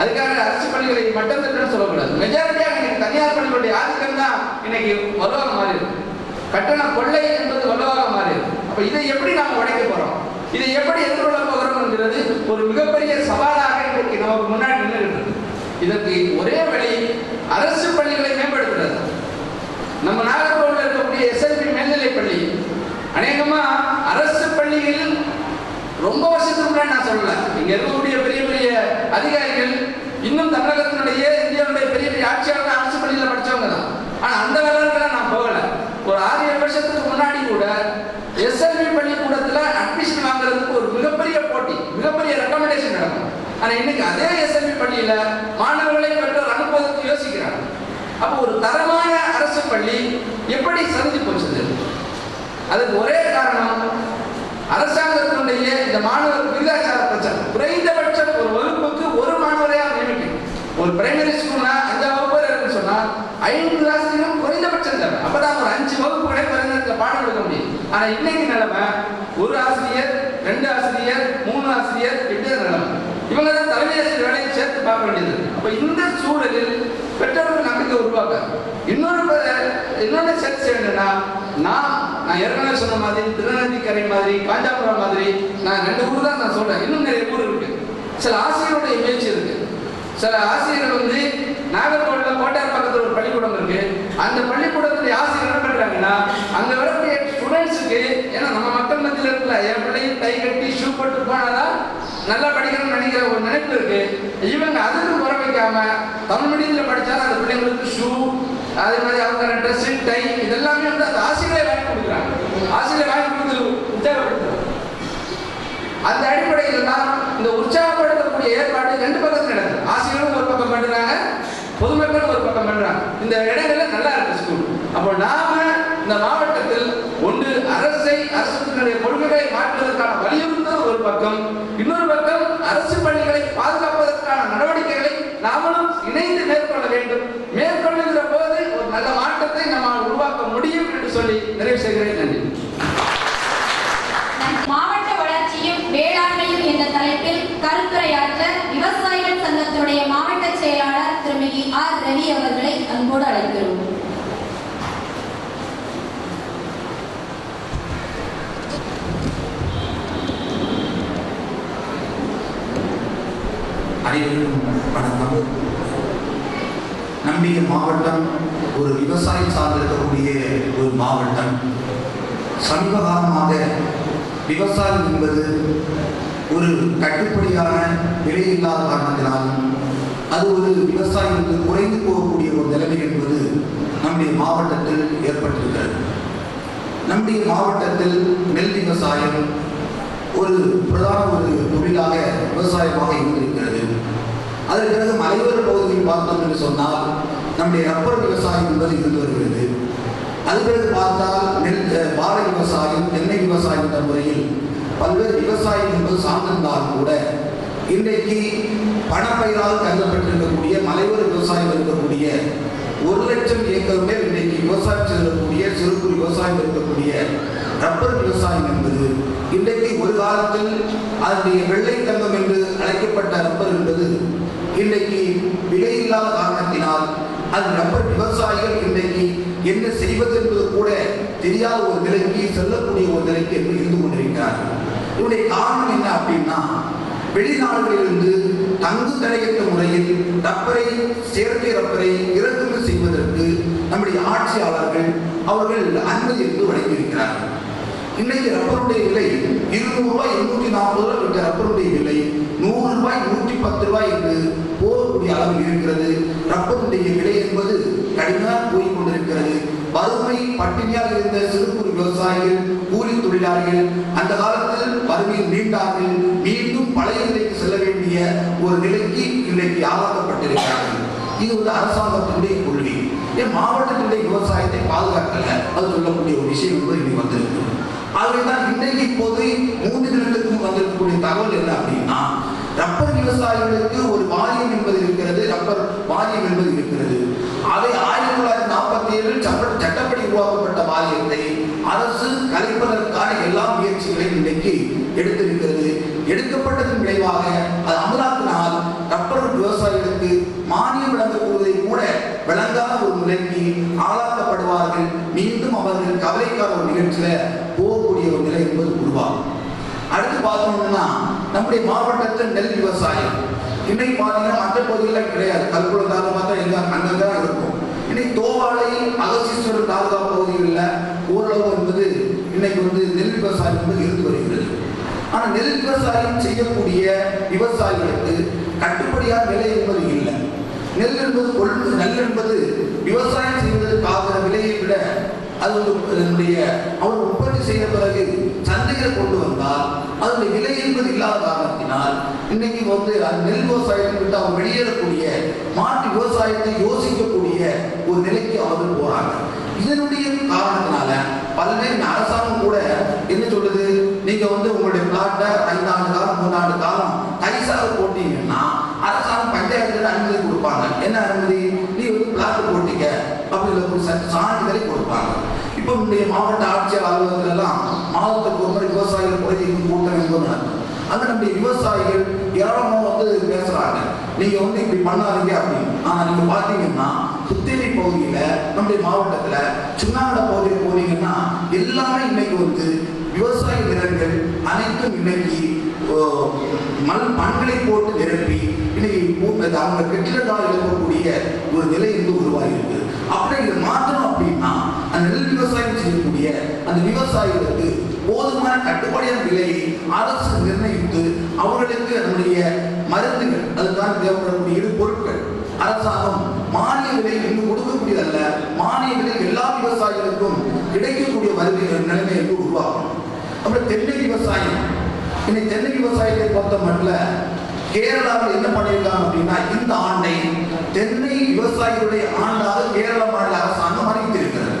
அதுக்காக அரசு பள்ளிகளை மட்டும் தட்டுன்னு சொல்லக்கூடாது மெஜாரிட்டியா இன்னைக்கு தனியார் பள்ளிகளுடைய ஆதிக்கம் தான் இன்னைக்கு வலுவாக மாறி இருக்கு கட்டண கொள்ளை என்பது வலுவாக மாறி இருக்கு அப்ப இதை எப்படி நாம் உடைக்க போறோம்? இதை எப்படி எதிர்கொள்ள போகிறோம் என்கிறது ஒரு மிகப்பெரிய சவாலாக இன்றைக்கு நமக்கு முன்னாடி நின்று இதற்கு ஒரே வழி அரசு பள்ளிகள் மேம்படுத்துறது நம்ம நாகர்கோவில் இருக்கக்கூடிய எஸ்எல்பி மேல்நிலைப் பள்ளி அநேகமா அரசு பள்ளிகளில் ரொம்ப வருஷத்துக்கு முன்னாடி நான் சொல்லல. இங்க இருக்கக்கூடிய பெரிய பெரிய அதிகாரிகள் இன்னும் தமிழகத்தினுடைய இந்தியாவுடைய பெரிய பெரிய ஆட்சியாளர்கள் அரசு பள்ளியில படிச்சவங்க தான். ஆனா அந்த லெவலுக்கு நான் போகல. ஒரு ஆறு ஏழு வருஷத்துக்கு முன்னாடி கூட எஸ்எல்வி பள்ளிக்கூடத்துல அட்மிஷன் வாங்குறதுக்கு ஒரு மிகப்பெரிய போட்டி மிகப்பெரிய ரெக்கமெண்டேஷன் நடக்கும். ஆனா இன்னைக்கு அதே எஸ்எல்வி பள்ளியில மாணவர்களை பெற்றோர் அனுப்புவதற்கு யோசிக்கிறாங்க. அப்போ ஒரு தரமான அரசு பள்ளி எப்படி சரிஞ்சு போச்சு அதுக்கு ஒரே காரணம் அரசாங்கத்தினுடைய இந்த மாணவர் விகிதாச்சார பிரச்சனை குறைந்தபட்சம் ஒரு வகுப்புக்கு ஒரு மாணவரையா நியமிக்கணும். ஒரு பிரைமரி ஸ்கூல்னா அஞ்சாம் வகுப்பு இருக்குன்னு சொன்னா ஐந்து ஆசிரியரும் குறைந்தபட்சம் தேவை அப்பதான் ஒரு அஞ்சு வகுப்புகளே குறைந்த நேரத்தில் பாடம் எடுக்க முடியும். ஆனா இன்னைக்கு நிலைமை ஒரு ஆசிரியர் ரெண்டு ஆசிரியர் மூணு ஆசிரியர் இப்படியே நிலைமை. இவங்க தான் தலைமை ஆசிரியர் வேலையை சேர்த்து பார்க்க வேண்டியது. அப்ப இந்த சூழலில் பெற்றோர்கள் நம்பிக்கை உருவாக்க இன்னொரு இன்னொன்று சேர்த்து என்னன்னா நான் நான் ஏற்கனவே சொன்ன மாதிரி திருநெல்வேலிக்கரை மாதிரி காஞ்சாபுரம் மாதிரி நான் ரெண்டு ஊர் தான் நான் சொல்றேன். இன்னும் நிறைய ஊர் இருக்கு. சில ஆசிரியரோட முயற்சி இருக்கு. சில ஆசிரியர்கள் வந்து நாகர்கோவில் கோட்டார் பக்கத்தில் ஒரு பள்ளிக்கூடம் இருக்கு. அந்த பள்ளிக்கூடத்துடைய ஆசிரியர் என்ன பண்றாங்கன்னா அங்க வரக்கூடிய ஸ்டூடெண்ட்ஸுக்கு ஏன்னா நம்ம மக்கள் மத்தியில் இருக்கல என் பிள்ளையும் கை கட்டி ஷூ போட்டு போனாதான் நல்லா படிக்கணும்னு நினைக்கிற ஒரு நினைப்பு இருக்கு. இவங்க அதுக்கு குறை வைக்காம தமிழ் மீடியத்தில் படித்தாலும் அந்த பிள்ளைங்களுக்கு ஷூ அதே மாதிரி அவங்க ட்ரெஸ்ஸு டை இதெல்லாமே வந்து அந்த ஆசை வாங்கி கொடுக்குறாங்க ஆசிரியர் வாங்கி கொடுத்து உற்சாகப்படுத்துறாங்க அந்த அடிப்படையில் தான் இந்த உற்சாகப்படுத்தக்கூடிய ஏற்பாடு ரெண்டு பக்கத்தில் நடக்குது ஆசிரியரும் ஒரு பக்கம் பண்றாங்க பொதுமக்களும் ஒரு பக்கம் பண்றாங்க. இந்த இடங்கள்ல நல்லா இருக்கு ஸ்கூல் அப்போ நாம இந்த மாவட்ட ஒன்று அரசை அரசுடைய கொள்கைகளை மாற்றுவதற்கான வலியுறுத்தல் ஒரு பக்கம் இன்னொரு பக்கம் அரசு பள்ளிகளை பாதுகாப்பதற்கான நடவடிக்கைகளை நாமளும் இணைந்து மேற்கொள்ள வேண்டும் மேற்கொள்ளுகிற போது ஒரு நல்ல மாற்றத்தை நம்மால் உருவாக்க முடியும் என்று சொல்லி நிறைவு செய்கிறேன் நன்றி மாவட்ட வளர்ச்சியும் வேளாண்மையும் என்ற தலைப்பில் கருத்துரையாற்ற விவசாயிகள் சங்கத்தினுடைய மாவட்ட செயலாளர் திருமதி ஆர் ரவி அவர்களை அன்போடு அழைக்கிறோம் அனைவருக்கும் வணக்கம் நம்முடைய மாவட்டம் ஒரு விவசாயம் சார்ந்திருக்கக்கூடிய ஒரு மாவட்டம். சமீப காலமாக விவசாயம் என்பது ஒரு கட்டுப்படியான விலை இல்லாத காரணத்தினாலும் அது ஒரு விவசாயிகளுக்கு குறைந்து போகக்கூடிய ஒரு நிலைமை என்பது நம்முடைய மாவட்டத்தில் ஏற்பட்டிருக்கிறது. நம்முடைய மாவட்டத்தில் நெல் விவசாயம் ஒரு பிரதான ஒரு தொழிலாக விவசாயமாக இருந்திருக்கிறது அதன் பிறகு மலையோர பகுதியில் பார்த்தோம் என்று சொன்னால் நம்முடைய ரப்பர் விவசாயம் என்பது இருந்து வருகிறது. அது பிறகு பார்த்தால் நெல் வாழை விவசாயம் தென்னை விவசாயம் என்ற முறையில் பல்வேறு விவசாயம் என்பது சார்ந்திருந்தால் கூட இன்றைக்கு பணப்பயிரால் கருதப்பட்டிருக்கக்கூடிய மலையோர விவசாயம் இருக்கக்கூடிய ஒரு லட்சம் ஏக்கர் மேல் இன்றைக்கு விவசாயம் செய்யக்கூடிய சிறு குறு விவசாயம் இருக்கக்கூடிய ரப்பர் விவசாயம் என்பது இன்றைக்கு ஒரு காலத்தில் அதனுடைய வெள்ளை தங்கம் என்று அழைக்கப்பட்ட ரப்பர் என்பது இன்றைக்கு விலையில்லாத காரணத்தினால் அது ரப்பர் விவசாயிகள் இன்றைக்கு என்ன செய்வது என்பது கூட தெரியாத ஒரு நிலைக்கு செல்லக்கூடிய ஒரு நிலைக்கு என்று இருந்து கொண்டிருக்கிறார்கள். இதனுடைய காரணம் என்ன அப்படின்னா வெளிநாடுகளிலிருந்து தங்கு தடையற்ற முறையில் ரப்பரை செயற்கை ரப்பரை இறக்குமதி செய்வதற்கு நம்முடைய ஆட்சியாளர்கள் அவர்கள் அனுமதி என்று வழங்கியிருக்கிறார்கள். இன்னைக்கு ரப்பருடைய விலை இருநூறு ரூபாய் இருநூற்றி நாற்பது ரூபாய் என்ற ரப்பருடைய விலை. நூறு ரூபாய் நூற்றி பத்து ரூபாய் என்று போகக்கூடிய அளவில் இருக்கிறது. ரப்பருடைய விலை என்பது கடுமையாக போய் கொண்டிருக்கிறது வறுமை பட்டினியாக இருந்த சிறு குறு விவசாயிகள் கூலி தொழிலாளிகள் அந்த காலத்தில் வறுமையில் நீண்டார்கள் மீண்டும் பழைய நிலைக்கு செல்ல வேண்டிய ஒரு நிலைக்கு இன்றைக்கு ஆளாக்கப்பட்டிருக்கிறார்கள். இது வந்து அரசாங்கத்தினுடைய கொள்கை. ஏன் மாவட்டத்தினுடைய விவசாயத்தை பாதுகாக்கல? அது சொல்லக்கூடிய ஒரு விஷயம் என்பது இன்னைக்கு வந்திருக்கு ஆகவேதான் இன்றைக்கு இப்போது மூன்று தினத்துக்கும் வந்திருக்கக்கூடிய தகவல் என்ன அப்படின்னா ரப்பர் விவசாயிகளுக்கு ஒரு வாரியம் என்பது இருக்கிறது ரப்பர் வாரியம் என்பது இருக்கிறது. அதை ஆயிரத்தி தொள்ளாயிரத்தி நாற்பத்தி ஏழில் சட்டப்படி உருவாக்கப்பட்ட வாரியத்தை அரசு கலைப்பதற்கான எல்லா முயற்சிகளையும் இன்றைக்கு எடுத்திருக்கிறது. எடுக்கப்பட்டதன் விளைவாக அது அமலாக்கினால் ரப்பர் விவசாயிகளுக்கு மானியம் வழங்கக்கூடுவதை கூட விளங்காத ஒரு நிலைக்கு ஆளாக்கப்படுவார்கள். மீண்டும் அவர்கள் கவலைக்கார ஒரு நிகழ்ச்சியில ரூபாய் அடுத்து பார்த்தோம்னா நம்முடைய மாவட்டத்தில் நெல் விவசாயம். இன்னைக்கு பார்த்தீங்கன்னா மற்ற பகுதிகளில் கிடையாது. கல்குளம் தாலுகா தான் எங்க அங்கங்க தான் இருக்கும். இன்னைக்கு தோவாளை அகசீஸ்வரர் தாலுகா பகுதிகளில் ஓரளவு என்பது இன்னைக்கு வந்து நெல் விவசாயம் என்பது இருந்து வருகிறது. ஆனால் நெல் விவசாயம் செய்யக்கூடிய விவசாயிகளுக்கு கட்டுப்படியான விலை என்பது இல்லை. நெல் என்பது கொள்முதல் நெல் என்பது விவசாயம் செய்வதற்காக விலையை விட அது வந்து அவர் உற்பத்தி செய்த பிறகு சந்தையில் கொண்டு வந்தால் அதனுடைய விலை என்பது இல்லாத காரணத்தினால் இன்னைக்கு வந்து அந்த நெல் விவசாயத்தை விட்டு அவர் வெளியேறக்கூடிய மாட்டு விவசாயத்தை யோசிக்கக்கூடிய ஒரு நிலைக்கு அவர்கள் போறாங்க. இதனுடைய காரணத்தினால பல்வேறு அரசாங்கம் கூட என்ன சொல்லுது? நீங்க வந்து உங்களுடைய பிளாட்டை ஐந்தாண்டு காலம் மூணாண்டு காலம் கைசாக போட்டீங்கன்னா அரசாங்கம் பஞ்சாயத்துல அனுமதி கொடுப்பாங்க. என்ன அனுமதி நீ வந்து பிளாட் போட்டீங்க அப்படிங்கிற ஒரு ச- சான்றிதழை கொடுப்பாங்க இப்போ நம்முடைய மாவட்ட ஆட்சியர் அலுவலகத்தில் எல்லாம் மாதத்துக்கு ஒரு முறை விவசாயிகள் குறைதீர்க்கும் கூட்டம் என்பது அது நம்முடைய விவசாயிகள் ஏராளமாக வந்து பேசுறாங்க. நீங்க வந்து இப்படி பண்ணாதீங்க அப்படின்னு. ஆனா நீங்க பாத்தீங்கன்னா புத்தேரி பகுதியில நம்முடைய மாவட்டத்துல சின்னாட பகுதியில் போனீங்கன்னா எல்லாமே இன்னைக்கு வந்து விவசாய நிலங்கள் அனைத்தும் இன்னைக்கு ஓ, மண் மண்களை போட்டு நிரப்பி இன்னைக்கு அவங்க கட்டிடத்தால் இருக்கக்கூடிய ஒரு நிலை வந்து உருவாகிருக்கு அப்படி இதை மாற்றணும் அப்படின்னா அந்த நெல் விவசாயம் செய்யக்கூடிய அந்த விவசாயிகளுக்கு போதுமான கட்டுப்படியான விலையை அரசு நிர்ணயித்து அவர்களுக்கு நம்முடைய மருந்துகள் அதுதான் தேவைப்படக்கூடிய இரு பொருட்கள். அரசாங்கம் மானிய விலை இன்னும் கொடுக்கக்கூடியதல்ல. மானிய விலை எல்லா விவசாயிகளுக்கும் கிடைக்கக்கூடிய வருகை நிலைமை என்று உருவாக்கணும். அப்புறம் தென்னை விவசாயம். இன்னைக்கு தென்னை விவசாயத்தை பொறுத்த மட்டும் கேரளாவில் என்ன பண்ணியிருக்காங்க அப்படின்னா இந்த ஆண்டை தென்னை விவசாயிகளுடைய ஆண்டாக கேரள மாநில அரசாங்கம் அறிவித்திருக்கிறது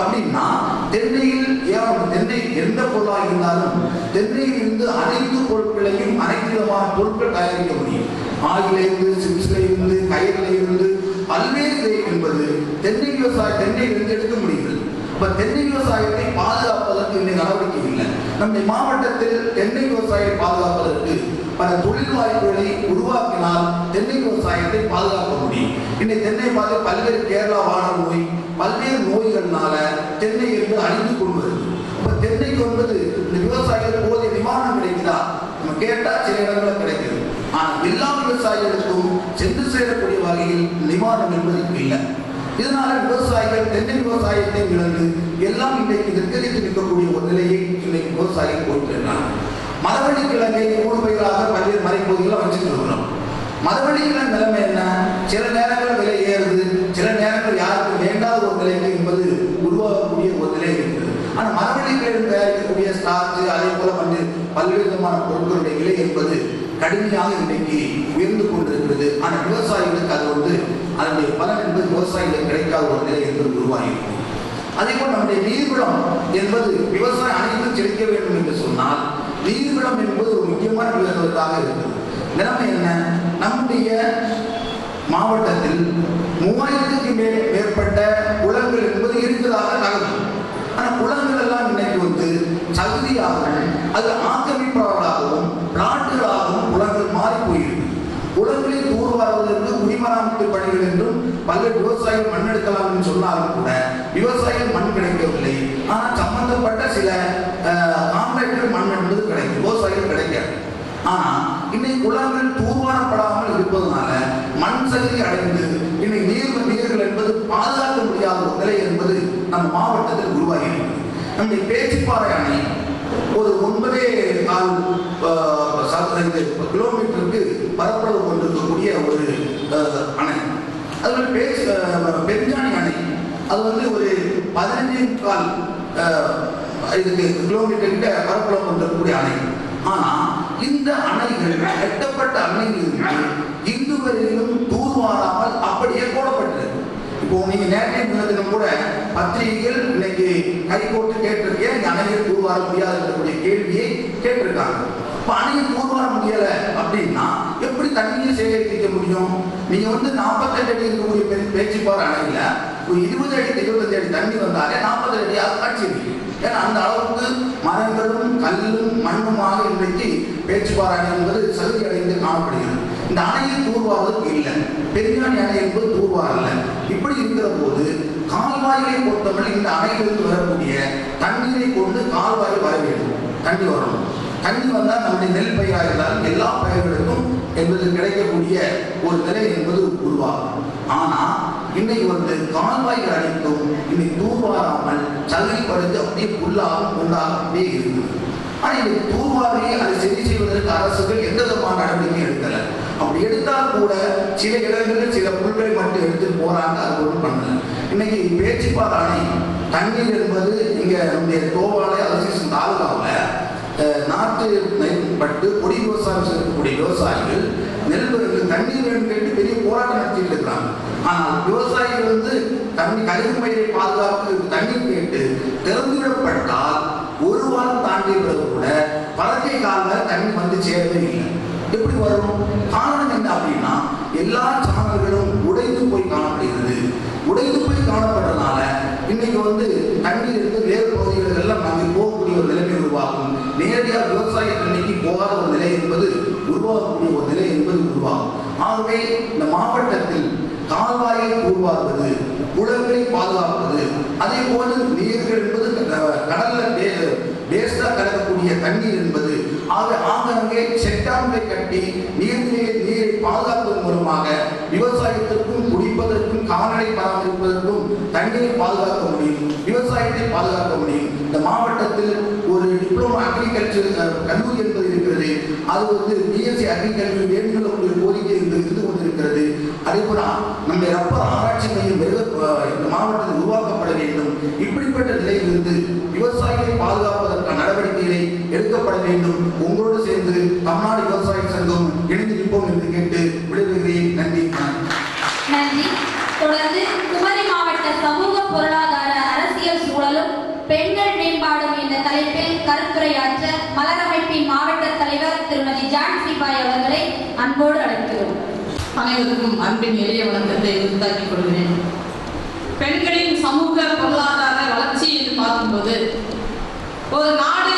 அப்படின்னா தென்னையில் ஏன் தென்னை எந்த பொருளாக இருந்தாலும் தென்னையில் இருந்து அனைத்து பொருட்களையும் அனைத்து விதமான பொருட்கள் தயாரிக்க முடியும். ஆயிலிருந்து இருந்து கயிறிலிருந்து பல்வேறு இதை என்பது தென்னை விவசாய தென்னையிலிருந்து எடுக்க முடியும் இப்ப தென்னை விவசாயத்தை பாதுகாப்பதற்கு இன்னும் நடவடிக்கை இல்லை. நம்முடைய மாவட்டத்தில் தென்னை விவசாயத்தை பாதுகாப்பதற்கு பல தொழில் வாய்ப்புகளை உருவாக்கினால் தென்னை விவசாயத்தை பாதுகாக்க முடியும். இன்னைக்கு தென்னை பார்த்து பல்வேறு கேரளா வாழ நோய் பல்வேறு நோய்கள்னால தென்னை என்று அழிந்து கொண்டு என்பது இந்த விவசாயிகள் போதிய நிவாரணம் கிடைக்குதா? நம்ம கேட்டா சில இடங்களில் கிடைக்குது. ஆனால் எல்லா விவசாயிகளுக்கும் சென்று சேரக்கூடிய வகையில் நிவாரணம் என்பது இல்லை. இதனால விவசாயிகள் தென்னை விவசாயத்தை இழந்து எல்லாம் இன்றைக்கு நிர்கரித்து நிற்கக்கூடிய ஒரு நிலையை இன்னைக்கு விவசாயிகள் போயிட்டு மரவழி கிழங்கை மூணு பயிராக பல்வேறு மறைப்பகுதிகளை வச்சுட்டு இருக்கிறோம் மரவழி கிழங்கு நிலைமை என்ன? சில நேரங்களில் விலை ஏறுது சில நேரங்கள் யாருக்கும் வேண்டாத ஒரு நிலைக்கு என்பது உருவாகக்கூடிய ஒரு நிலை இருக்குது ஆனா மரவள்ளி கிழங்கு தயாரிக்கக்கூடிய ஸ்டார்ச் அதே போல வந்து பல்வேறு விதமான பொருட்களுடைய விலை என்பது கடுமையாக இன்றைக்கு உயர்ந்து கொண்டிருக்கிறது. ஆனால் விவசாயிகளுக்கு அது வந்து அதனுடைய பலன் என்பது விவசாயிகளுக்கு கிடைக்காத ஒரு நிலை என்பது உருவாகியிருக்கும். அதே போல் நம்முடைய நீர்வளம் என்பது விவசாயம் அனைத்தும் செழிக்க வேண்டும் என்று சொன்னால் நீர்வளம் என்பது ஒரு முக்கியமான விவசாயத்தாக இருக்கிறது. நிலைமை என்ன? நம்முடைய மாவட்டத்தில் மூவாயிரத்துக்கு மேல் மேற்பட்ட குளங்கள் என்பது இருக்கிறதாக தகவல். ஆனால் குளங்கள் எல்லாம் இன்னைக்கு வந்து சகுதியாகவும் அது ஆக்கிரமிப்பாளர்களாகவும் நாட்டுகளாகவும் குளங்கள் மாறி போயிருக்கு குளங்களை தூர்வாருவதற்கு குடிமராமத்து பணிகள் என்றும் பல்வேறு விவசாயிகள் மண்ணெடுக்கலாம் என்று சொன்னாலும் கூட விவசாயிகள் மண் கிடைக்கவில்லை ஆனால் சம்பந்தப்பட்ட சில கான்ட்ராக்டர் மண் என்பது கிடைக்கும் விவசாயிகள் கிடைக்காது ஆனா இன்னைக்கு குளங்கள் தூர்வாரப்படாமல் இருப்பதனால மண் சக்தி அடைந்து இன்னைக்கு நீர் நீர்கள் என்பது பாதுகாக்க முடியாத ஒரு நிலை என்பது நம்ம மாவட்டத்தில் உருவாகி இருக்கிறது பேச்சுப்பாறை அணை ஒரு ஒன்பதே கால் கிலோமீட்டருக்கு பரப்பளவு கொண்டிருக்கக்கூடிய ஒரு அணை. அதில் பேச்சு பெருஞ்சாணி அணை. அது வந்து ஒரு பதினஞ்சு கால் இதுக்கு கிலோமீட்டர் கிட்ட பரப்பளவு கொண்டிருக்கக்கூடிய அணை. ஆனால் இந்த அணைகள் கட்டப்பட்ட அணைகள் இந்து வரையிலும் தூர்வாராமல் அப்படி இப்போ நீங்க நேற்றைய தினத்திலும் கூட பத்திரிகைகள் இன்னைக்கு கை போட்டு கேட்டிருக்கேன் இந்த அணையை தூர்வார முடியாது இருக்கக்கூடிய கேள்வியை கேட்டிருக்காங்க. இப்போ அணையை தூர்வார முடியல அப்படின்னா எப்படி தண்ணியை சேகரிக்க முடியும்? நீங்க வந்து நாற்பத்தெட்டு அடி இருக்கக்கூடிய பெரிய பேச்சுப்பாறை அணையில ஒரு இருபது அடி இருபத்தஞ்சு அடி தண்ணி வந்தாலே நாற்பது அடி அது காட்சி இருக்கு ஏன்னா அந்த அளவுக்கு மரங்களும் கல்லும் மண்ணுமாக இன்றைக்கு பேச்சுப்பாறை அணை என்பது சலுகை அடைந்து காணப்படுகிறது. இந்த அணையை தூர்வாரதற்கு இல்லை. பெரியாணி அணை என்பது தூர்வார் இப்படி இருக்கிற போது கால்வாய்களை பொறுத்தவரை இந்த அணையிலிருந்து வரக்கூடிய தண்ணீரை கொண்டு கால்வாய் வர வேண்டும். தண்ணி வரணும். தண்ணி வந்தால் நம்முடைய நெல் பயிராக இருந்தாலும் எல்லா பயிர்களுக்கும் என்பது கிடைக்கக்கூடிய ஒரு நிலை என்பது உருவாகும். ஆனா இன்னைக்கு வந்து கால்வாய்கள் அனைத்தும் இன்னைக்கு தூர்வாராமல் சல்லி படுத்து அப்படியே புல்லாகவும் உண்டாகவே இருக்குது ஆனால் இன்னைக்கு தூர்வாரியை அதை சரி செய்வதற்கு அரசுகள் எந்த விதமான நடவடிக்கை எடுக்கல. கூட சில இடங்களில் சில பொருட்களை மட்டும் எடுத்து போறாங்க அது ஒன்றும் பண்ணல. இன்னைக்கு பேச்சுப்பாறை அணை தண்ணீர் என்பது இங்க நம்முடைய கோவாலை அலசிசன் தாலுகாவில் அஹ், நாட்டு பட்டு பொடி விவசாயம் செய்யக்கூடிய விவசாயிகள் நெல் தண்ணீர் வேணும் கேட்டு பெரிய போராட்டம் நடத்திட்டு இருக்கிறாங்க ஆனால் விவசாயிகள் வந்து தண்ணி கழிவு பயிரை பாதுகாப்பு தண்ணீர் கேட்டு திறந்துவிடப்பட்டால் ஒரு வாரம் தாண்டிய கூட பழக்கை கால தண்ணி வந்து சேரவே இல்லை. எப்படி வரும்? காரணம் என்ன அப்படின்னா எல்லா சானல்களும் உடைந்து போய் காணப்படுகிறது. உடைந்து போய் காணப்படுறதுனால இன்னைக்கு வந்து தண்ணீர் இருந்து வேறு பகுதிகள் எல்லாம் அங்கே போகக்கூடிய ஒரு நிலைமை உருவாகும். நேரடியாக விவசாய தண்ணிக்கு போகாத ஒரு நிலை என்பது உருவாகக்கூடிய ஒரு நிலை என்பது உருவாகும். ஆகவே இந்த மாவட்டத்தில் கால்வாயை உருவாக்குவது குளங்களை பாதுகாப்பது அதே போல நீர்கள் என்பது க- கடல்ல வே- வேஸ்டா கலக்கக்கூடிய தண்ணீர் என்பது செட்டாம்பை கட்டி நீர்நிலை நீரை பாதுகாப்பதன் மூலமாக விவசாயத்திற்கும் குடிப்பதற்கும் கால்நடை பராமரிப்பதற்கும் தண்ணீரை பாதுகாக்க முடியும். விவசாயத்தை பாதுகாக்க முடியும். இந்த மாவட்டத்தில் ஒரு டிப்ளமோ அக்ரிகல்ச்சர் கல்லூரி என்பது இருக்கிறது. அது வந்து பிஎஸ்சி அக்ரிகல்ச்சர் வேண்டும் ஒரு கோரிக்கை இருந்து கொண்டிருக்கிறது. அதே போல நம்ம ரப்பர் ஆராய்ச்சி மையம் இந்த மாவட்டத்தில் உருவாக்கப்பட வேண்டும். இப்படிப்பட்ட நிலையிலிருந்து விவசாயிகளை பாதுகாப்பு நடவடிக்கைகளை எடுக்கப்பட வேண்டும் உங்களோடு சேர்ந்து தமிழ்நாடு விவசாய சங்கம் இணைந்து நிற்போம் என்று கேட்டு விடைபெறுகிறேன் நன்றி வணக்கம். நன்றி தொடர்ந்து குமரி மாவட்ட சமூக பொருளாதார அரசியல் சூழலும் பெண்கள் மேம்பாடும் என்ற தலைப்பில் கருத்துரையாற்ற மலரமைப்பின் மாவட்ட தலைவர் திருமதி ஜான்சி பாய் அவர்களை அன்போடு அழைக்கிறோம் அனைவருக்கும் அன்பின் எளிய வணக்கத்தை உண்டாக்கிக் கொள்கிறேன். பெண்களின் சமூக பொருளாதார வளர்ச்சி என்று பார்க்கும்போது ஒரு நாடு